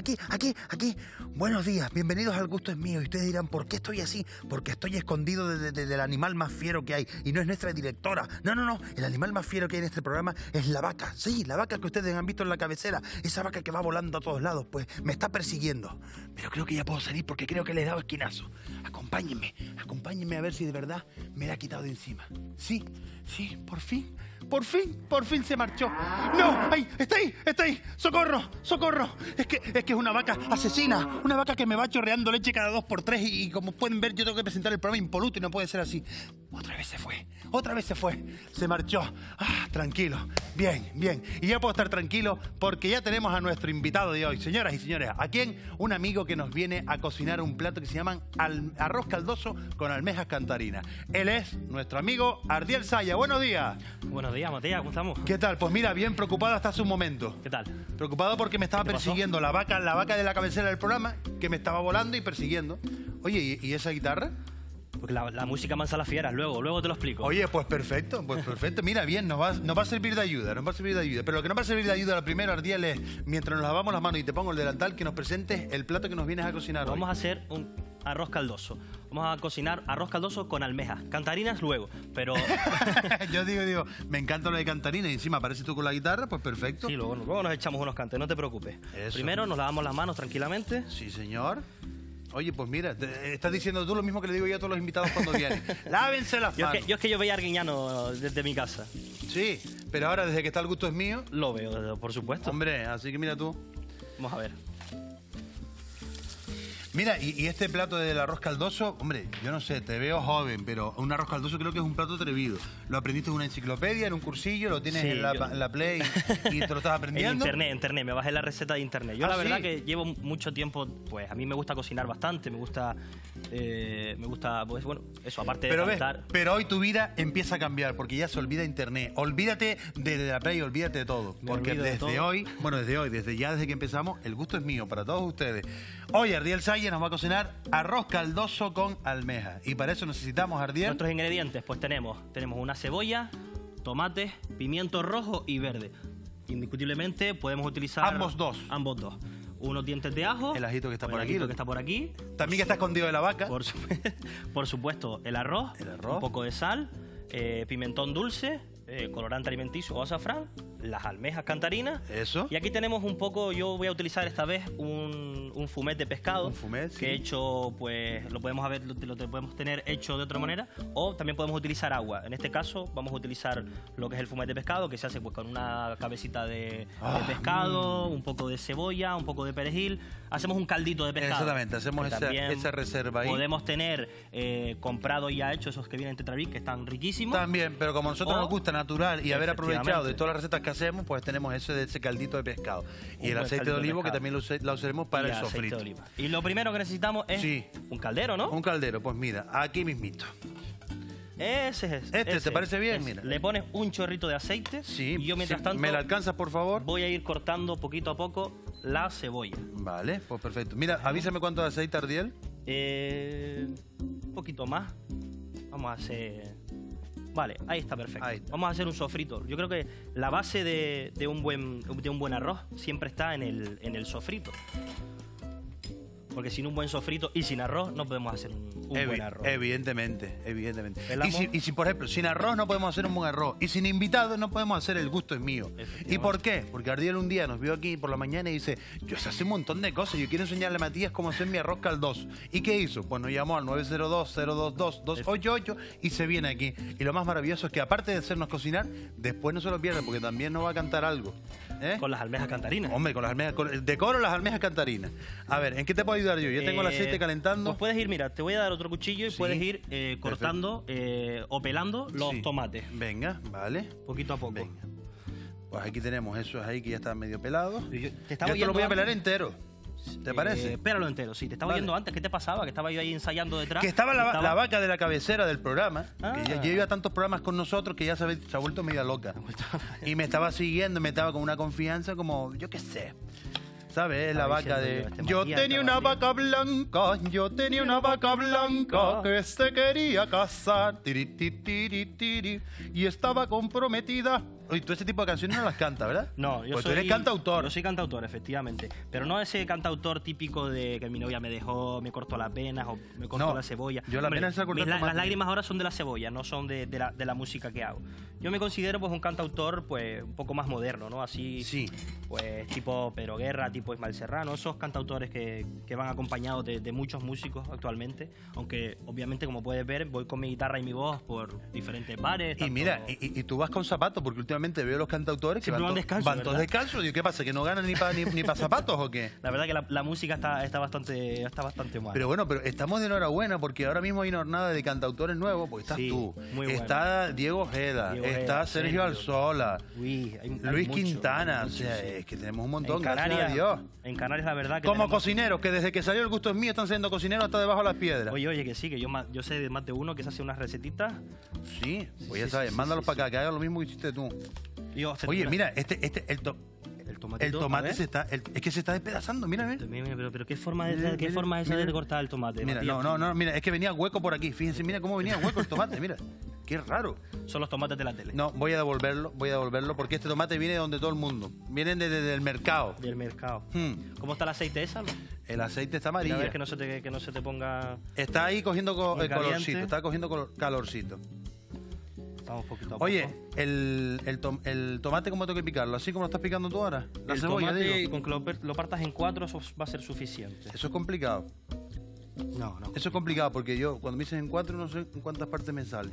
Aquí, aquí, aquí. Buenos días, bienvenidos al Gusto es Mío. Y ustedes dirán, ¿por qué estoy así? Porque estoy escondido de- de- del animal más fiero que hay. Y no es nuestra directora. No, no, no. El animal más fiero que hay en este programa es la vaca. Sí, la vaca que ustedes han visto en la cabecera. Esa vaca que va volando a todos lados. Pues me está persiguiendo. Pero creo que ya puedo salir porque creo que le he dado esquinazo. Acompáñenme, acompáñenme a ver si de verdad me la ha quitado de encima. Sí, sí, por fin. Por fin, por fin se marchó. ¡No! ¡Ay! ¡Está ahí! ¡Está ahí! ¡Socorro! ¡Socorro! Es que, es que es una vaca asesina. Una vaca que me va chorreando leche cada dos por tres. Y, como pueden ver, yo tengo que presentar el programa impoluto y no puede ser así. Otra vez se fue. Otra vez se fue. Se marchó. Ah, tranquilo. Bien, bien. Y ya puedo estar tranquilo porque ya tenemos a nuestro invitado de hoy. Señoras y señores, ¿a quién? Un amigo que nos viene a cocinar un plato que se llaman arroz caldoso con almejas cantarinas. Él es nuestro amigo Ardiel Saya. Buenos días. Buenos días, Matías, ¿cómo estamos? ¿Qué tal? Pues mira, bien preocupado hasta hace un momento. ¿Qué tal? Preocupado porque me estaba persiguiendo la vaca, la vaca de la cabecera del programa, que me estaba volando y persiguiendo. Oye, ¿y, y esa guitarra? Porque la, la música mansa las fieras, luego, luego te lo explico. Oye, pues perfecto, pues perfecto. Mira, bien, nos va, nos va a servir de ayuda, nos va a servir de ayuda. Pero lo que nos va a servir de ayuda, lo primero, Ardiel, es, mientras nos lavamos las manos y te pongo el delantal, que nos presentes el plato que nos vienes a cocinar hoy. Vamos a hacer un arroz caldoso. Vamos a cocinar arroz caldoso con almejas. Cantarinas luego, pero... Yo digo, digo, me encanta lo de cantarina y encima apareces tú con la guitarra, pues perfecto. sí, luego, luego nos echamos unos cantes, no te preocupes. Eso. Primero nos lavamos las manos tranquilamente. Sí, señor. Oye, pues mira, te- estás diciendo tú lo mismo que le digo yo a todos los invitados cuando vienen. Lávense las Yo es, manos. que, yo es que yo veía Arguiñano desde mi casa. Sí, pero ahora desde que está el gusto es mío, Lo veo, por supuesto. hombre, así que mira tú. Vamos a ver. Mira, y, y este plato del arroz caldoso, hombre, yo no sé, te veo joven, pero un arroz caldoso creo que es un plato atrevido. Lo aprendiste en una enciclopedia, en un cursillo, lo tienes Sí, en, la, yo- en la Play y te lo estás En aprendiendo. internet, en internet, me bajé la receta de internet. Yo Ah, la verdad ¿sí? que llevo mucho tiempo, pues a mí me gusta cocinar bastante, me gusta, eh, me gusta, pues bueno, eso, aparte Pero de ves, cantar. pero hoy tu vida empieza a cambiar porque ya se olvida internet. Olvídate de, de la Play, olvídate de todo. Me Porque de desde todo. hoy, bueno, desde hoy, desde ya, desde que empezamos, el gusto es mío para todos ustedes. Hoy Ardiel Nos va a cocinar arroz caldoso con almejas. Y para eso necesitamos, Ardiel, Nuestros ingredientes, pues tenemos, tenemos una cebolla, tomate, pimiento rojo y verde. Indiscutiblemente podemos utilizar Ambos dos. Ambos dos. Unos dientes de ajo. El ajito que está el por aquí. ajito que está por aquí. también que está escondido de la vaca. Por, su- por supuesto, el arroz, El arroz. un poco de sal, eh, pimentón dulce, eh, colorante alimenticio o azafrán, las almejas cantarinas. Eso. Y aquí tenemos un poco, yo voy a utilizar esta vez un, un fumet de pescado. Un fumet, Que sí. he hecho, pues, lo podemos haber, lo, lo podemos tener hecho de otra manera. O también podemos utilizar agua. En este caso, vamos a utilizar lo que es el fumet de pescado, que se hace pues, con una cabecita de, de Ah, pescado, un poco de cebolla, un poco de perejil. Hacemos un caldito de pescado. Exactamente, hacemos esa- esa reserva ahí. Podemos tener eh, comprado ya hecho esos que vienen en Tetrabric, que están riquísimos. También, pero como a nosotros O- nos gusta natural y haber aprovechado de todas las recetas que hacemos, pues tenemos ese de ese caldito de pescado. Y el aceite de olivo que también lo, usaremos para y el sofrito. de oliva. Y lo primero que necesitamos es Sí. un caldero, ¿no? Un caldero, pues mira, aquí mismito. Ese es. Este, ¿te ese, parece bien? ese. Mira. Le pones un chorrito de aceite. Sí. Y yo mientras sí. tanto ¿Me la alcanzas, por favor? voy a ir cortando poquito a poco la cebolla. Vale, pues perfecto. Mira, avísame cuánto de aceite ardiel. Eh, un poquito más. Vamos a hacer. Vale, ahí está perfecto. Ahí está. Vamos a hacer un sofrito. Yo creo que la base de, de un, buen, de un buen arroz siempre está en el, en el sofrito. Porque sin un buen sofrito y sin arroz no podemos hacer un, un Evi- buen arroz. Evidentemente, evidentemente. Y si, y si, por ejemplo, sin arroz no podemos hacer un buen arroz. Y sin invitados no podemos hacer el gusto es mío. ¿Y por qué? Porque Ardiel un día nos vio aquí por la mañana y dice, yo sé hacer un montón de cosas, yo quiero enseñarle a Matías cómo hacer mi arroz caldoso. ¿Y qué hizo? Pues nos llamó al 902-022-288 y se viene aquí. Y lo más maravilloso es que aparte de hacernos cocinar, después no se lo pierde porque también nos va a cantar algo. ¿Eh? Con las almejas cantarinas. Hombre, con las almejas, con decoro las almejas cantarinas. A ver, ¿en qué te puedo ayudar yo? Yo tengo el Eh, aceite calentando. Pues puedes ir, mira, te voy a dar otro cuchillo y Sí. puedes ir eh, cortando eh, o pelando los Sí. tomates, Venga, vale. poquito a poco. Venga. Pues aquí tenemos esos ahí que ya están medio pelados. Yo- Yo te estaba lo oyendo voy a pelar antes. entero. ¿Te Eh, parece? espéralo entero, sí. Te estaba Vale. oyendo antes. ¿Qué te pasaba? Que estaba yo ahí ensayando detrás. Que estaba la, Estaba- la vaca de la cabecera del programa, que ya Ah. lleva tantos programas con nosotros que ya se, se ha vuelto media loca. Y me estaba siguiendo, me estaba con una confianza como, yo qué sé. ¿Sabes? La vaca de... yo, este tenía una Matías". vaca blanca, yo tenía una vaca blanca que se quería casar. Tiri, tiri, tiri, tiri, y estaba comprometida oye, tú ese tipo de canciones no las cantas, ¿verdad? No, yo Pues soy... tú eres cantautor. Yo soy cantautor, efectivamente. Pero no ese cantautor típico de que mi novia me dejó, me cortó las venas o me cortó No, la cebolla. yo las venas se la- tomate. Las lágrimas ahora son de la cebolla, no son de, de la, de la música que hago. Yo me considero pues un cantautor pues un poco más moderno, ¿no? Así, Sí. pues tipo Pedro Guerra, tipo Ismael Serrano, esos cantautores que, que van acompañados de, de muchos músicos actualmente. Aunque obviamente, como puedes ver, voy con mi guitarra y mi voz por diferentes bares. Y mira, y- y tú vas con zapatos, porque últimamente veo los cantautores que van, van van todos descalzos. Digo, ¿qué pasa? ¿Que no ganan ni para ni, ni pa zapatos o qué? La verdad que la, la música está, está bastante está bastante mal. Pero bueno, pero estamos de enhorabuena porque ahora mismo hay una jornada de cantautores nuevos, porque estás Sí, tú, muy bueno. está Diego Ojeda, está Sergio Sergio. Alzola, Uy, hay- hay Luis mucho, Quintana, o sea, sí. es que tenemos un montón, en gracias Canarias, a Dios. En Canarias la verdad que Como tenemos- cocineros, que desde que salió el gusto es mío están siendo cocineros hasta debajo de las piedras. Oye, oye, que sí, que yo, yo sé de más de uno que se hace unas recetitas. sí, pues ya sí, sabes, sí, mándalos para acá, que hagan lo mismo que hiciste tú. Oye, mira, este, este, el, to- el tomatito. el tomate se está, el- es que se está despedazando, mira, mira. Mira, mira, pero, pero qué forma Mira, qué forma es esa de cortar el tomate. Mira, Matías? no, no, no, mira, es que venía hueco por aquí, fíjense, mira cómo venía hueco el tomate, mira. Qué raro. Son los tomates de la tele. No, voy a devolverlo, voy a devolverlo porque este tomate viene de donde todo el mundo. Vienen desde del mercado. Del mercado. Hmm, ¿Cómo está el aceite esa? El aceite está Mira, a amarillo. ver que no se te, que no se te ponga. Está ahí cogiendo co- el colorcito, caliente. está cogiendo color- calorcito. Vamos poquito a poco. Oye, el, el, tom- el tomate, ¿cómo tengo que picarlo? ¿Así como lo estás picando tú ahora? La el cebolla, tomate, digo. con que lo, partas en cuatro, eso va a ser suficiente. Eso es complicado. No, no. Eso es complicado porque yo, cuando me dicen en cuatro, no sé en cuántas partes me sale.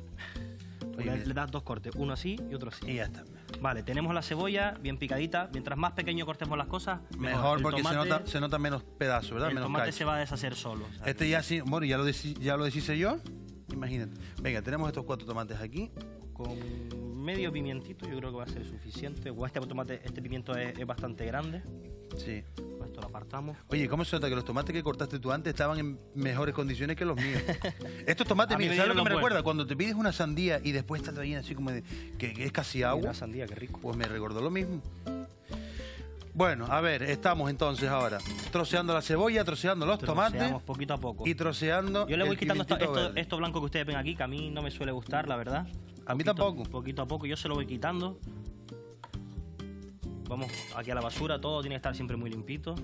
Oye, le, das dos cortes, uno así y otro así. Y ya está. Vale, tenemos la cebolla bien picadita. Mientras más pequeño cortemos las cosas, mejor, Mejor porque se, nota, se nota menos pedazo, ¿verdad? El menos tomate se va a deshacer solo. Este ya sí, bueno, ya lo, ya lo deshice yo. Imagínate. Venga, tenemos estos cuatro tomates aquí. Con medio pimientito yo creo que va a ser suficiente. Este tomate, este pimiento es, es bastante grande. Sí. Con Esto lo apartamos. Oye, ¿cómo se nota que los tomates que cortaste tú antes estaban en mejores condiciones que los míos? Estos tomates, mira, ¿sabes lo que me recuerda? Cuando te pides una sandía y después está rellena así como de que, que es casi agua, La sandía, qué rico. pues me recordó lo mismo. Bueno, a ver, estamos entonces ahora troceando la cebolla, troceando los tomates Troceamos poquito a poco. y troceando Yo le voy el quitando esto, esto, esto blanco que ustedes ven aquí, que a mí no me suele gustar, la verdad. A mí Poquito- tampoco. Poquito a poco, yo se lo voy quitando. Vamos aquí a la basura, todo tiene que estar siempre muy limpito.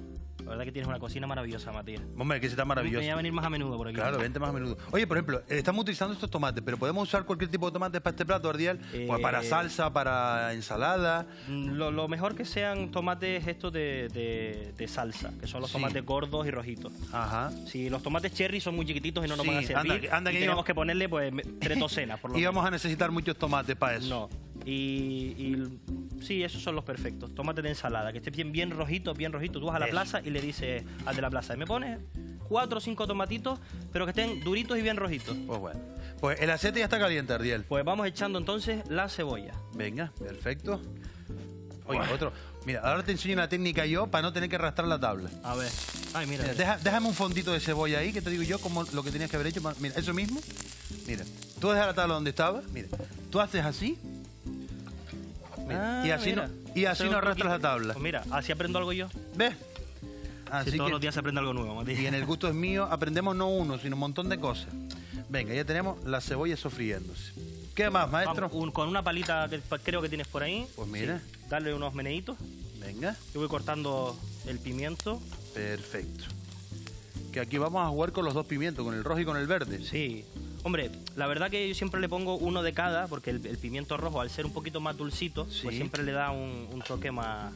La verdad que tienes una cocina maravillosa, Matías. Hombre, que está Me maravilloso. voy a venir más a menudo por aquí. Claro, vente más a menudo. Oye, por ejemplo, eh, estamos utilizando estos tomates, pero podemos usar cualquier tipo de tomates para este plato, Ardiel. Pues Eh, para salsa, para ensalada. Mm, Lo, lo mejor que sean tomates estos de, de- de salsa, que son los Sí. tomates gordos y rojitos. Ajá. Si los tomates cherry son muy chiquititos y no nos Sí, van a servir, anda y que tenemos que ponerle pues tres docenas, por lo Y vamos a necesitar muchos tomates para eso. No. Y, y- sí, esos son los perfectos. Tomate de ensalada, que esté bien, bien rojito, bien rojito. Tú vas a la Eso. plaza y le dices al de la plaza, me pones cuatro o cinco tomatitos, pero que estén duritos y bien rojitos. Pues bueno. Pues el aceite ya está caliente, Ardiel. Pues vamos echando entonces la cebolla. Venga, perfecto. Oye, otro. Mira, ahora te enseño una técnica yo para no tener que arrastrar la tabla. A ver. Ay, mira. Mira, deja- déjame un fondito de cebolla ahí, que te digo yo como lo que tenías que haber hecho. Mira, eso mismo. Mira, tú dejas la tabla donde estaba. Mira, tú haces así. Mira, Ah, y así mira. no, y así no arrastras la tabla. Pues mira, así aprendo algo yo. ¿Ves? Si Así todos que- los días se aprende algo nuevo, Matías. y en el gusto es mío aprendemos no uno, sino un montón de cosas. Venga, ya tenemos la cebolla sofriéndose. ¿Qué más, maestro? Vamos, un- con una palita que creo que tienes por ahí. Pues mira. Sí, darle unos meneitos. Venga, Yo voy cortando el pimiento. perfecto. Que aquí vamos a jugar con los dos pimientos, con el rojo y con el verde. Sí. Hombre, la verdad que yo siempre le pongo uno de cada, porque el, el pimiento rojo, al ser un poquito más dulcito, Sí. pues siempre le da un, un toque más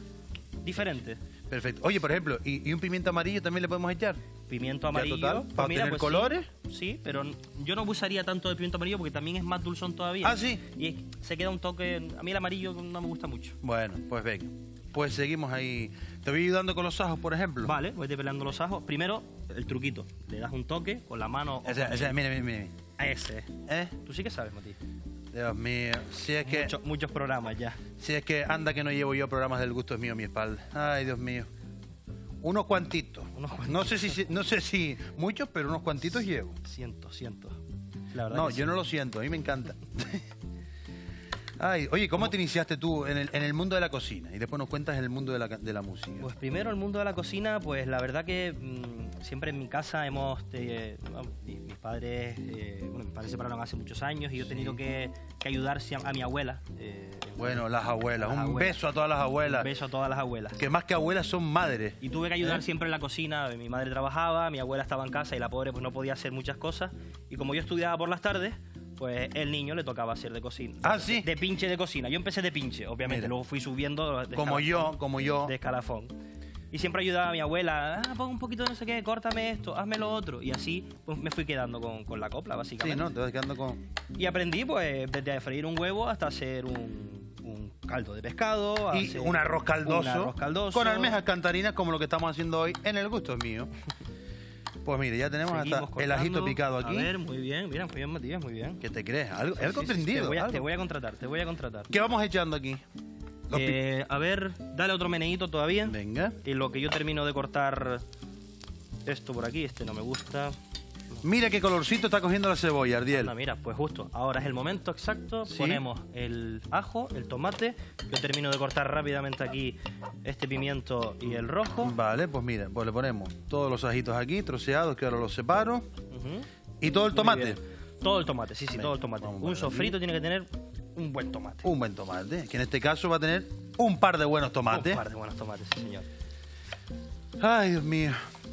diferente. Perfecto. Oye, por ejemplo, ¿y, y un pimiento amarillo también le podemos echar? Pimiento amarillo. total, pues para mira, tener pues sí. colores. Sí, pero yo no usaría tanto de pimiento amarillo porque también es más dulzón todavía. Ah, sí. Y se queda un toque. A mí el amarillo no me gusta mucho. Bueno, pues venga. Pues seguimos ahí. Te voy ayudando con los ajos, por ejemplo. Vale, voy pelando los ajos. Primero, el truquito. Le das un toque con la mano. o sea, o sea, mira, mira. a ese. ¿Eh? Tú sí que sabes, Mati. Dios mío. Si es que, Mucho- muchos programas ya. si es que anda que no llevo yo programas del gusto es mío a mi espalda. Ay, Dios mío. Unos cuantitos. Unos No sé si no sé si muchos, pero unos cuantitos llevo. Siento, siento. La verdad No, yo sí. no lo siento, a mí me encanta. Ay, oye, ¿cómo te iniciaste tú en el, en el mundo de la cocina? Y después nos cuentas el mundo de la, de la música. Pues primero el mundo de la cocina, pues la verdad que mm, siempre en mi casa hemos, eh, mis padres, eh, bueno, mis padres se separaron hace muchos años y yo he tenido que, que ayudar a, mi abuela. eh, Bueno, las abuelas. Las un abuelas. beso a todas las abuelas. un beso a todas las abuelas. Que más que abuelas son madres. Y tuve que ayudar siempre en la cocina. Mi madre trabajaba, mi abuela estaba en casa y la pobre pues no podía hacer muchas cosas. Y como yo estudiaba por las tardes, pues el niño le tocaba hacer de cocina. Ah, ¿sí? De pinche de cocina. Yo empecé de pinche, obviamente. Mira. Luego fui subiendo de Como yo, como yo. De escalafón. Y siempre ayudaba a mi abuela. Ah, pon un poquito de no sé qué, córtame esto, hazme lo otro. Y así pues me fui quedando con, con la copla, Sí, básicamente. ¿no? Te vas quedando con... Y aprendí pues desde freír un huevo hasta hacer un, un caldo de pescado. Y hacer un arroz caldoso. un arroz caldoso. Con almejas cantarinas como lo que estamos haciendo hoy en El Gusto es Mío. Pues mire, ya tenemos Seguimos hasta el ajito picado aquí. A ver, muy bien, mira, muy bien, Matías, muy bien. ¿Qué te crees? Algo, Sí, algo sí, aprendido. Te voy, a, algo. te voy a contratar, te voy a contratar. ¿Qué vamos echando aquí? Eh, a ver, dale otro meneíto todavía. Venga. Y lo que yo termino de cortar esto por aquí, este no me gusta. Mira qué colorcito está cogiendo la cebolla, Ardiel. Anda, mira, pues justo, ahora es el momento exacto. Sí. Ponemos el ajo, el tomate. Yo termino de cortar rápidamente aquí este pimiento y el rojo. Vale, pues mira, pues le ponemos todos los ajitos aquí, troceados, que ahora los separo. Y todo el tomate. Todo el tomate, sí, sí, todo el tomate. Un sofrito tiene que tener un buen tomate. Un buen tomate, que en este caso va a tener un par de buenos tomates. Un par de buenos tomates, sí, señor. Ay, Dios mío.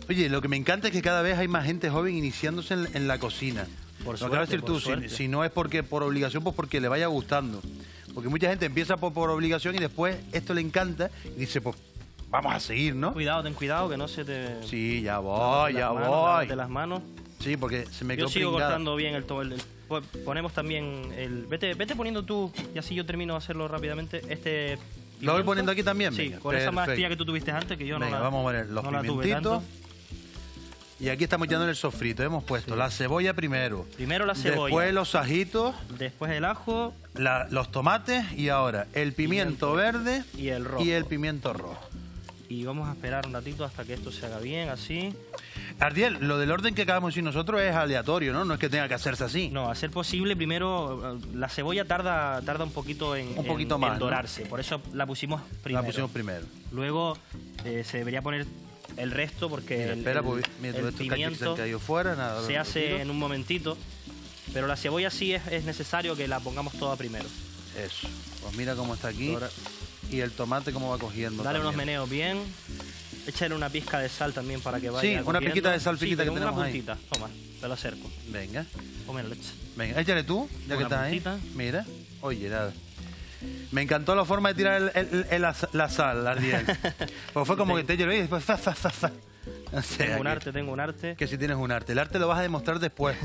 Oye, lo que me encanta es que cada vez hay más gente joven iniciándose en, en la cocina. Por suerte, decir por tú, si, si no es porque por obligación, pues porque le vaya gustando. Porque mucha gente empieza por, por obligación y después esto le encanta y dice, pues vamos a seguir, ¿no? Cuidado, ten cuidado que no se te. Sí, ya voy, ya manos, voy. lávate las manos. Sí, porque se me quedó Yo sigo pringada. cortando bien el, to- el- el- po- Ponemos también el. Vete, vete poniendo tú y así yo termino de hacerlo rápidamente. Este. ¿Lo voy pimiento. poniendo aquí también? Sí, Venga, con esa maestría que tú tuviste antes, que yo Venga, no la, vamos a poner los no pimentitos. Y aquí estamos echando el sofrito. Hemos puesto la cebolla primero. Primero la cebolla. Después los ajitos, Después el ajo la- los tomates y ahora el pimiento, verde y el rojo. y el pimiento rojo. Y vamos a esperar un ratito hasta que esto se haga bien, así. Ardiel, lo del orden que acabamos de decir nosotros es aleatorio, ¿no? No es que tenga que hacerse así. No, a ser posible, primero, eh, la cebolla tarda, tarda un poquito en, Un poquito en- más, en ¿no? dorarse. Por eso la pusimos primero. La pusimos primero. Luego eh, se debería poner el resto porque Mira, el, espera, el- pues, mira, el se pimiento caído fuera, nada. se hace en un momentito. Pero la cebolla sí es, es necesario que la pongamos toda primero. Eso. Pues mira cómo está aquí. Ahora- Y el tomate cómo va cogiendo Dale unos también. meneos bien. Échale una pizca de sal también para que vaya Sí, una cogiendo. pizquita de sal Sí, piquita que pero tenemos una ahí. puntita. Toma, te lo acerco. Venga, leche. venga, échale tú, ya que Una estás ahí. puntita. Mira, oye, nada. Me encantó la forma de tirar el- el- el- la, la sal, Ardiel. Pues fue como que te llevé y después fa, fa, fa, fa. O sea, Tengo un que- arte, tengo un arte. Que si tienes un arte. El arte lo vas a demostrar después.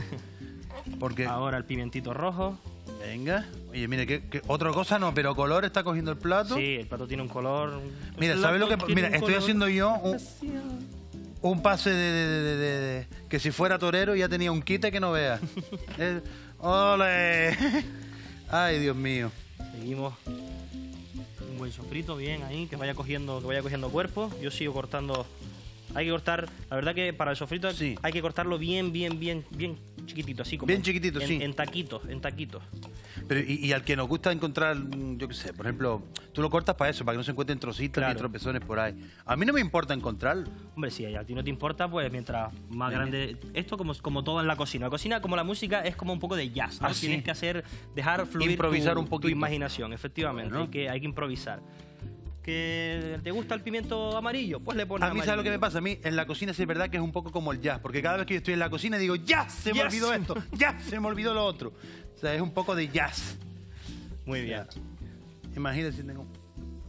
Porque, Ahora el pimientito rojo. Venga, oye, mire, que, que otra cosa no, pero color está cogiendo el plato. Sí, el plato tiene un color. Mira, ¿sabes lo que Mira, estoy color haciendo yo un, un pase de, de- de- de- de- que si fuera torero ya tenía un quite que no veas. Eh, ¡Ole! Ay, Dios mío. Seguimos un buen sofrito, bien ahí, que vaya cogiendo, que vaya cogiendo cuerpo. Yo sigo cortando. Hay que cortar, la verdad que para el sofrito Sí. hay que cortarlo bien, bien, bien, bien chiquitito, así como. Bien chiquitito, en- sí. En taquitos, en taquitos. Pero, y, y al que nos gusta encontrar, yo qué sé, por ejemplo, tú lo cortas para eso, para que no se encuentren trocitos ni Claro. tropezones por ahí. A mí no me importa encontrarlo. Hombre, si a ti no te importa, pues mientras más Venga. grande. Esto como, como todo en la cocina. La cocina, como la música, es como un poco de jazz. ¿no? Ah, sí. Tienes que hacer, dejar fluir Improvisar tu, un tu poquito. imaginación, efectivamente. Bueno. Hay, que, hay que improvisar. ¿Que te gusta el pimiento amarillo? Pues le pones A mí, ¿sabes lo que me amarillo. pasa? A mí en la cocina sí es verdad que es un poco como el jazz, porque cada vez que yo estoy en la cocina digo, ¡ya! Se me Yes. olvidó esto, ¡ya! Se me olvidó lo otro. O sea, es un poco de jazz. Muy bien. Imagínate si tengo...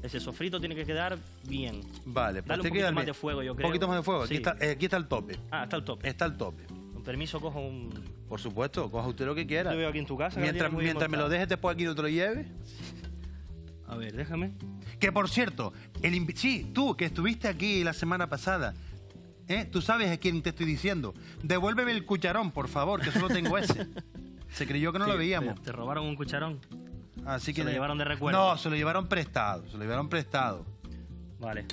Ese sofrito tiene que quedar bien. Vale, pues Dale un poquito más bien. de fuego, yo Un creo. poquito más de fuego. Aquí, está, eh, aquí está el tope. Ah, está el tope. Está el tope. Con permiso, cojo un. Por supuesto, coja usted lo que quiera. Yo veo aquí en tu casa. Mientras, mientras me lo dejes, después aquí no te lo lleve. A ver, déjame. Que por cierto, el sí, tú que estuviste aquí la semana pasada, ¿eh? tú sabes a quién te estoy diciendo. Devuélveme el cucharón, por favor, que solo tengo ese. Se creyó que no lo veíamos. Te, te robaron un cucharón. Así se que lo le- llevaron de recuerdo. No, se lo llevaron prestado, se lo llevaron prestado. Vale.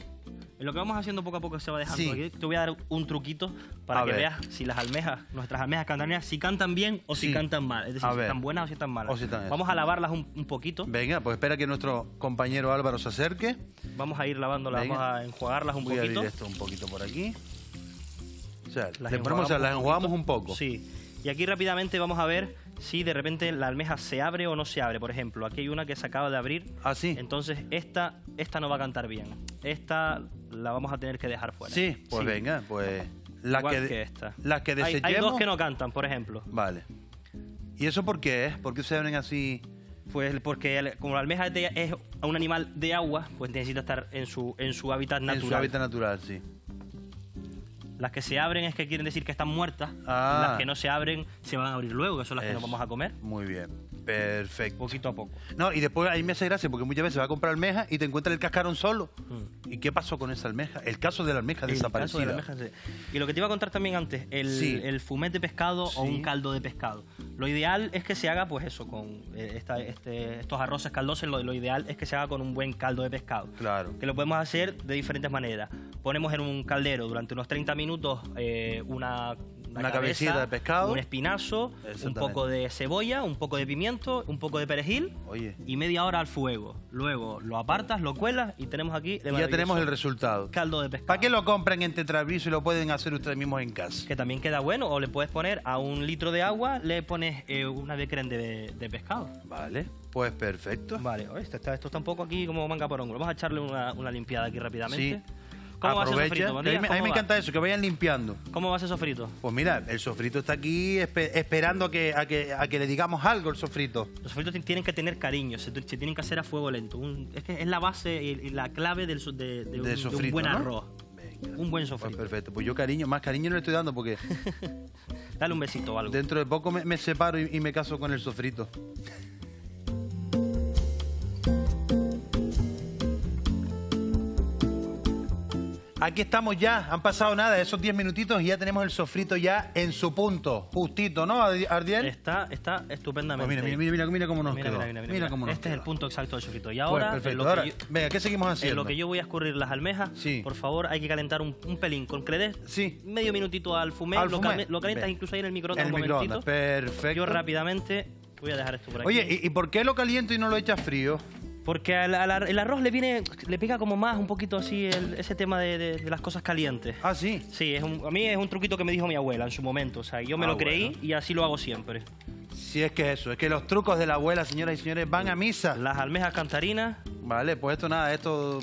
Lo que vamos haciendo poco a poco se va dejando Sí. aquí. Te voy a dar un truquito para A que ver. veas si las almejas, nuestras almejas cantarinas, si cantan bien o si cantan mal. Es decir, A si ver. están buenas o si están malas. O si están eso. vamos a lavarlas un, un poquito. Venga, pues espera que nuestro compañero Álvaro se acerque. Vamos a ir lavándolas, Venga. vamos a enjuagarlas un Voy a poquito. esto un poquito por aquí. O sea, Las le ponemos, o sea, enjuagamos las enjuagamos poquito. un poco. Sí. Y aquí rápidamente vamos a ver si de repente la almeja se abre o no se abre. Por ejemplo, aquí hay una que se acaba de abrir. ¿Ah, sí? Entonces, esta, esta no va a cantar bien. Esta la vamos a tener que dejar fuera. Sí, pues Sí. venga, pues las Igual que, que esta. las que Hay, desechemos. hay dos que no cantan, por ejemplo. Vale. ¿Y eso por qué es? ¿Por qué se abren así? Pues porque como la almeja es, de- es un animal de agua, pues necesita estar en su, en su hábitat natural. En su hábitat natural, sí. Las que se abren es que quieren decir que están muertas. Ah. Las que no se abren se van a abrir luego, que son las que nos vamos a comer. Muy bien. Perfecto. Poquito a poco. No, y después ahí me hace gracia porque muchas veces va a comprar almeja y te encuentra el cascarón solo. Mm. ¿Y qué pasó con esa almeja? El caso de la almeja El caso de la almeja, sí. Y lo que te iba a contar también antes, el, Sí. el fumet de pescado o un caldo de pescado. Lo ideal es que se haga, pues eso, con eh, esta- este- estos arroces caldosos, lo, lo ideal es que se haga con un buen caldo de pescado. Claro. Que lo podemos hacer de diferentes maneras. Ponemos en un caldero durante unos 30 minutos eh, una, Una cabecita de pescado. un espinazo, un poco de cebolla, un poco de pimiento, un poco de perejil Oye. y media hora al fuego. Luego lo apartas, lo cuelas y tenemos aquí Y el ya tenemos el resultado. caldo de pescado. ¿Para qué lo compran en Tetrabriso y lo pueden hacer ustedes mismos en casa? Que también queda bueno, o le puedes poner a un litro de agua, le pones eh, una de creme de, de pescado. Vale, pues perfecto. Vale, oye, esto, está, esto está un poco aquí como manga por hongo. Vamos a echarle una, una limpiada aquí rápidamente. Sí. ¿Cómo va Aprovecha. sofrito, a mí, me- a encanta eso, que vayan limpiando. ¿Cómo va ese sofrito? Pues mira, el sofrito está aquí espe- esperando a que, a, que, a que le digamos algo el sofrito. Los sofritos ti- tienen que tener cariño, se, se tienen que hacer a fuego lento. Un- es que es la base y, y la clave del, de, de un, De de un sofrito, buen ¿no? arroz. Un buen Pues sofrito. perfecto. Pues yo cariño, más cariño no le estoy dando porque Dale un besito o algo. dentro de poco me, me separo y, y me caso con el sofrito. Aquí estamos ya, han pasado nada, esos 10 minutitos y ya tenemos el sofrito ya en su punto, justito, ¿no, Ardi- Ardiel? Está, está estupendamente. Pues mira, mira, mira, mira cómo nos Mira, quedó. mira, mira, Mira, mira. cómo nos Este es el punto exacto del sofrito. Y Pues ahora, en perfecto. lo, que Ahora, yo, venga, ¿qué seguimos en haciendo? lo que yo voy a escurrir las almejas, Sí. por favor, hay que calentar un, un pelín. Con que le des Sí. medio minutito al fumé, Al lo, fumé. cal- lo calientas incluso ahí en el microondas En el un momentito. perfecto. Yo rápidamente voy a dejar esto por aquí. Oye, ¿y, y por qué lo caliento y no lo echas frío? Porque al, el arroz le viene, le pega como más un poquito así el- ese tema de, de- de las cosas calientes. Ah, sí. Sí, es un- a mí es un truquito que me dijo mi abuela en su momento. O sea, yo me Ah, lo creí bueno. y así lo hago siempre. Si es que eso, es que los trucos de la abuela, señoras y señores, van a misa. Las almejas cantarinas Vale, pues esto nada, esto...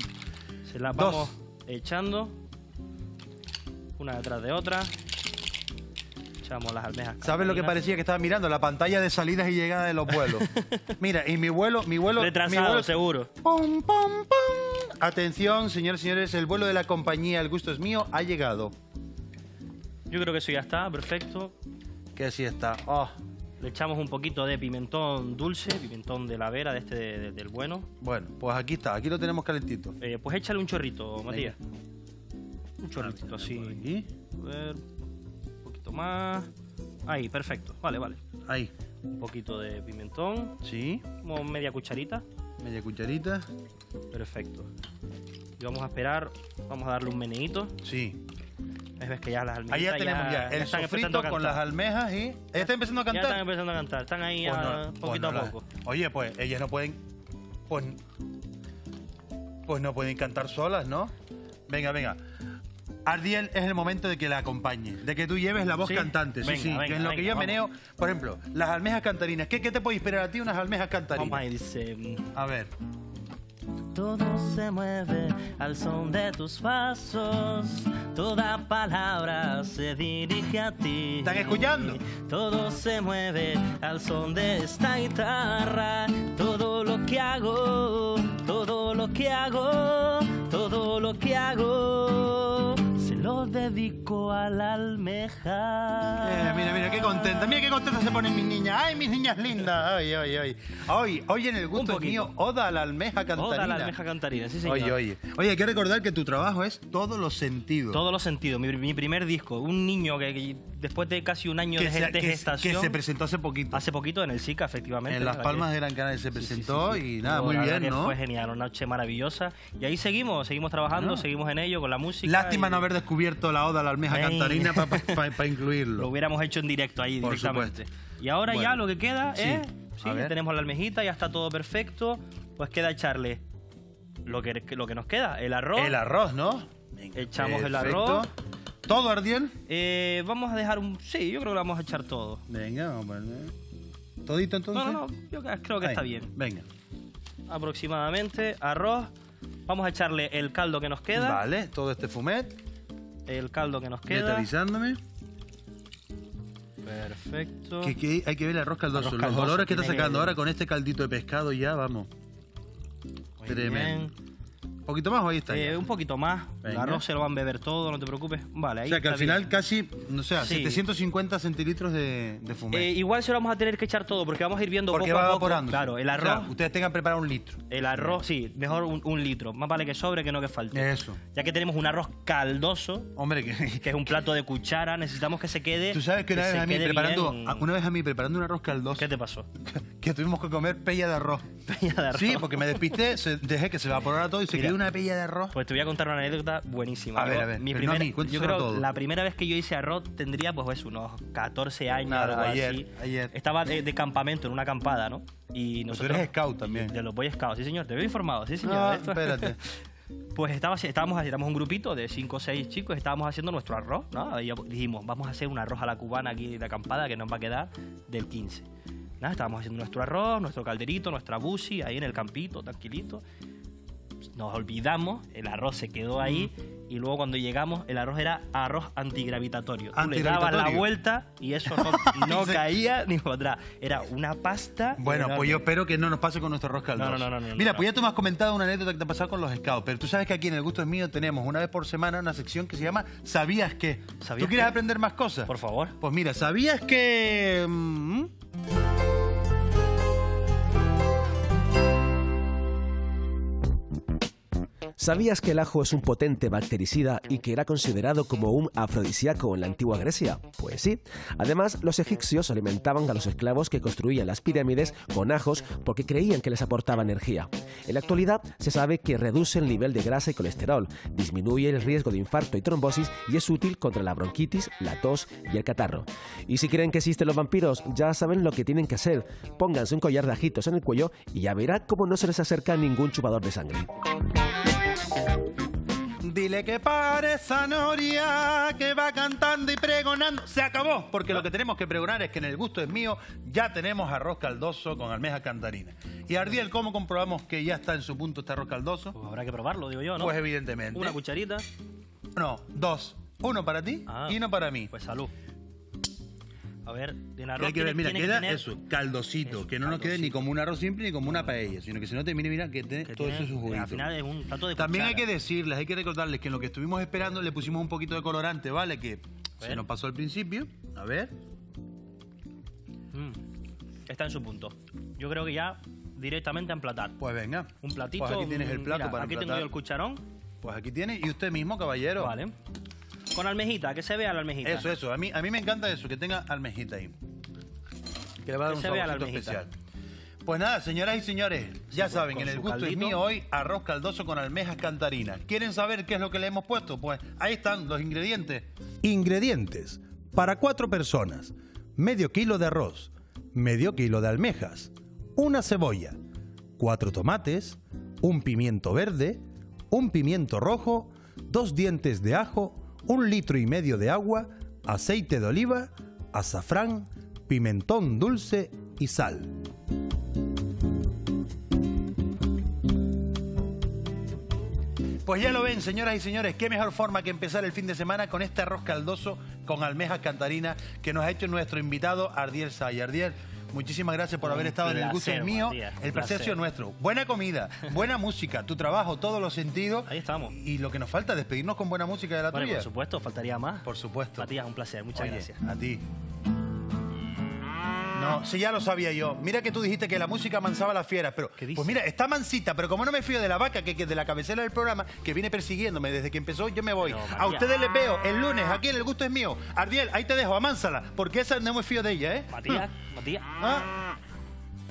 se las Dos. vamos echando una detrás de otra. Echamos las almejas. ¿Sabes lo que parecía que estaba mirando? La pantalla de salidas y llegadas de los vuelos. Mira, y mi vuelo, mi vuelo... mi Retrasado, vuelo- seguro. ¡Pum, pum, pum! Atención, señores y señores, el vuelo de la compañía El Gusto es Mío ha llegado. Yo creo que eso ya está, perfecto. Que así está. Oh, Le echamos un poquito de pimentón dulce, pimentón de la vera, de este de- de- del bueno. bueno, pues aquí está, aquí lo tenemos calentito. Eh, pues échale un chorrito, Matías. Un chorrito así. Aquí. A ver, poquito más. Ahí, perfecto. Vale, vale. Ahí. Un poquito de pimentón, Sí, como media cucharita. media cucharita. Perfecto. Y vamos a esperar, vamos a darle un meneíto. Sí. Es ves que ya las almejas Ahí ya tenemos ya, el están sofrito con las almejas y... ¿Ella está empezando a Ya cantar? están empezando a cantar. Están ahí Pues no, pues poquito no a poco. Oye, pues ellas no pueden. Pues. Pues no pueden cantar solas, ¿no? Venga, venga. Ardiel es el momento de que la acompañe, de que tú lleves la voz Sí. cantante. Sí, Venga, sí, venga, que en lo que venga, yo vamos. meneo, por ejemplo, las almejas cantarinas. ¿Qué, qué te puede inspirar a ti unas almejas Vamos cantarinas? ahí, dice. mm, A ver. Todo se mueve al son de tus pasos, toda palabra se dirige a ti. ¿Están escuchando? Todo se mueve al son de esta guitarra, todo lo que hago, todo lo que hago, todo lo que hago, lo dedico a la almeja. Eh, mira, mira, qué contenta. Mira qué contenta se ponen mis niñas. Ay, mis niñas lindas. Ay, ay, ay. Hoy, hoy en el gusto mío, Oda a la almeja cantarina. Oda a la almeja cantarina, sí señor. Oye, oye. Oye, hay que recordar que tu trabajo es todos los sentidos. Todos los sentidos. Mi, mi primer disco, un niño que, que después de casi un año que, de, se, de que- gestación, que se presentó hace poquito. hace poquito en el SICA, efectivamente. en Las la Palmas que- de Gran Canaria se Sí, sí, presentó sí, sí. y nada, No, muy bien, ¿no? Fue genial, una noche maravillosa. Y ahí seguimos, seguimos trabajando, Ah. seguimos en ello con la música. Lástima y no haber descubierto la Oda a la almeja cantarina para Lo incluirlo. hubiéramos hecho en directo ahí Por directamente. supuesto. Y ahora ya Bueno. lo que queda Sí. es. Sí, ya tenemos la almejita, ya está todo perfecto. Pues queda echarle lo que, lo que nos queda, el arroz. El arroz, ¿no? Venga, Echamos el perfecto. arroz. ¿Todo ardiel? Eh, vamos a dejar un. Sí, yo creo que lo vamos a echar todo. Venga, vamos a poner. ¿Todito entonces? No, no, no, yo creo que Ahí, está bien. Venga. Aproximadamente, arroz. Vamos a echarle el caldo que nos queda. Vale, todo este fumet. El caldo que nos queda. avisándome. Perfecto. Que, que hay que ver el arroz caldoso. Arroz Los olores que está sacando que- ahora con este caldito de pescado ya, vamos. Muy tremendo. bien. ¿Un poquito más o ahí está? Eh, un poquito más. El arroz se lo van a beber todo, no te preocupes. Vale, ahí o sea que al final bien. casi, no sé, Sí. 750 centilitros de, de fumet. Eh, igual se lo vamos a tener que echar todo porque vamos a ir viendo Porque poco va a poco. evaporando. Claro, el O sea, arroz, ustedes tengan preparado un litro. el arroz, sí, mejor un, un litro. Más vale que sobre que no que falte. Eso. Ya que tenemos un arroz caldoso, Hombre, que, que es un plato de cuchara, necesitamos que se quede. Tú sabes que una vez a mí preparando, bien. una vez a mí preparando un arroz caldoso, ¿Qué te pasó? que tuvimos que comer pella de arroz. Peña de arroz. Sí, porque me despisté, se- dejé que se evaporara todo y se Mira. quedó una pella de arroz. Pues te voy a contar una anécdota buenísima. A ver, a ver, Mi pero no primera- mí, yo creo todo. la primera vez que yo hice arroz tendría pues eso, unos 14 años, Nada, algo ayer, así. ayer. Estaba de, de campamento en una acampada, ¿no? Y Pues tú nosotros eres scout también. de los Boy Scouts, sí señor, te veo informado, sí señor. Ah, Esto- espérate. Pues estaba, estábamos, éramos un grupito de 5 o 6 chicos, estábamos haciendo nuestro arroz, ¿no? Y dijimos, vamos a hacer un arroz a la cubana aquí de acampada que nos va a quedar del 15. Nada, estábamos haciendo nuestro arroz, nuestro calderito, nuestra busi, ahí en el campito, tranquilito. Nos olvidamos, el arroz se quedó ahí y luego cuando llegamos el arroz era arroz antigravitatorio. Tú le dabas la vuelta y eso no, caía ni para atrás. Era una pasta. Bueno, enorme. pues yo espero que no nos pase con nuestro arroz caldoso. No, no, no, no, Mira, pues ya tú me has comentado una anécdota que te ha pasado con los scouts, pero tú sabes que aquí en El Gusto es Mío tenemos una vez por semana una sección que se llama ¿Sabías qué? ¿Sabías ¿Tú quieres aprender más cosas? Por favor. Pues mira, ¿sabías que...? mm, ¿Sabías que el ajo es un potente bactericida y que era considerado como un afrodisíaco en la antigua Grecia? Pues sí. Además, los egipcios alimentaban a los esclavos que construían las pirámides con ajos porque creían que les aportaba energía. En la actualidad se sabe que reduce el nivel de grasa y colesterol, disminuye el riesgo de infarto y trombosis y es útil contra la bronquitis, la tos y el catarro. Y si creen que existen los vampiros, ya saben lo que tienen que hacer. Pónganse un collar de ajitos en el cuello y ya verá cómo no se les acerca ningún chupador de sangre. Dile que pare esa noria que va cantando y pregonando. Se acabó, porque lo que tenemos que pregonar es que en el gusto es mío ya tenemos arroz caldoso con almeja cantarina. Y Ardiel, ¿cómo comprobamos que ya está en su punto este arroz caldoso? Pues habrá que probarlo, digo yo, ¿no? Pues evidentemente. Una cucharita. No, dos. Uno para ti Ah. y uno para mí. Pues salud. A ver, en Que arroz hay que ver, tiene- mira, tiene que queda tener- eso, caldosito, Eso, que no nos quede ni como un arroz simple ni como una paella, sino que se note, mira, mira, que tiene que todo tiene- eso su juguito. Al final es un plato de También hay que decirles, hay que recordarles que en lo que estuvimos esperando le pusimos un poquito de colorante, ¿vale? Que se nos pasó al principio. A ver. Mm. Está en su punto. Yo creo que ya directamente a emplatar. Pues venga. Un platito. Pues aquí tienes el mm, plato mira, para Aquí tengo emplatar. yo el cucharón. Pues aquí tiene. Y usted mismo, caballero. Vale. Con almejita, que se vea la almejita. Eso, eso. A mí, a mí me encanta eso, que tenga almejita ahí. Que le va a dar Que un se vea la saborcito almejita. especial. Pues nada, señoras y señores, ya saben, en el gusto es caldito. mío hoy, arroz caldoso con almejas cantarinas. ¿Quieren saber qué es lo que le hemos puesto? Pues ahí están los ingredientes. Ingredientes. Para cuatro personas. Medio kilo de arroz. Medio kilo de almejas. Una cebolla. Cuatro tomates. Un pimiento verde. Un pimiento rojo. Dos dientes de ajo. Un litro y medio de agua. Aceite de oliva. Azafrán. Pimentón dulce y sal. Pues ya lo ven, señoras y señores, qué mejor forma que empezar el fin de semana con este arroz caldoso con almejas cantarinas que nos ha hecho nuestro invitado Ardiel Say. Ardiel, muchísimas gracias por haber estado en el gusto mío. Matías, el placer. nuestro. Buena comida, buena música, tu trabajo, todos los sentidos. Ahí estamos. Y lo que nos falta, despedirnos con buena música de la Bueno, tuya. por supuesto, faltaría más. Por supuesto. Matías, un placer, muchas Oye, gracias. A ti. No, sí, ya lo sabía yo. Mira que tú dijiste que la música amansaba a las fieras, pero. ¿Qué dices? Pues mira, está mansita, pero como no me fío de la vaca, que, que de la cabecera del programa, que viene persiguiéndome desde que empezó, yo me voy. No, a ustedes les veo el lunes, aquí en El Gusto es Mío. Ardiel, ahí te dejo, amánsala, porque esa no me fío de ella, ¿eh? Matías, Matías. Ah,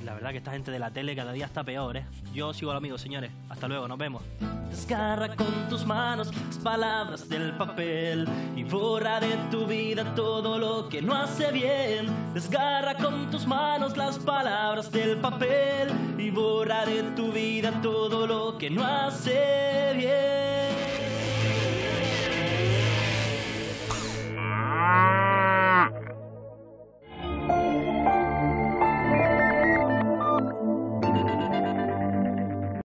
la verdad que esta gente de la tele cada día está peor, ¿eh? Yo sigo al amigo, señores. Hasta luego, nos vemos. Desgarra con tus manos las palabras del papel y borra de tu vida todo lo que no hace bien. Desgarra con tus manos las palabras del papel y borra de tu vida todo lo que no hace bien.